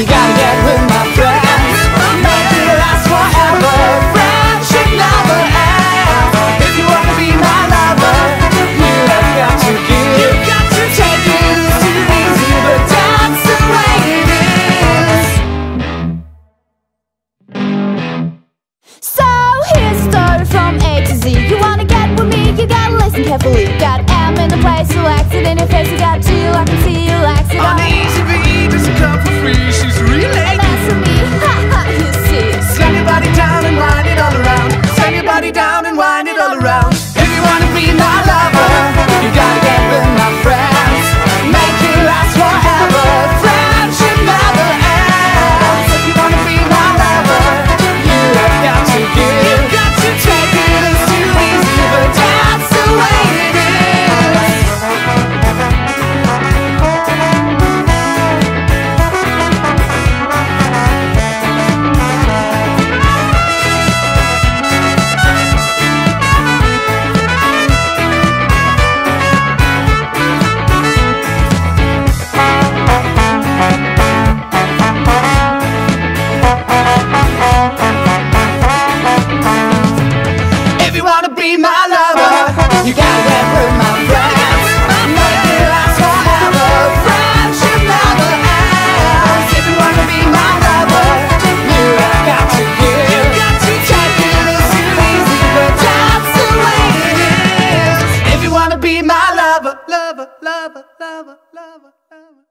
You gotta get with my friends. Make it last forever. Friendship never ends. If you wanna be my lover have got to give. You got to take the way it is. So here's story from A to Z. You wanna get with me? You gotta listen carefully. Got M in the place Relax it in your face. You got like it on the easy beat Just a for free be my lover. You gotta get through my friends. Make me last forever. Friendship never ends. If you wanna be my lover, you have got to give. You got to take it as easy, but that's the way it is. If you wanna be my lover, lover, lover, lover, lover, lover.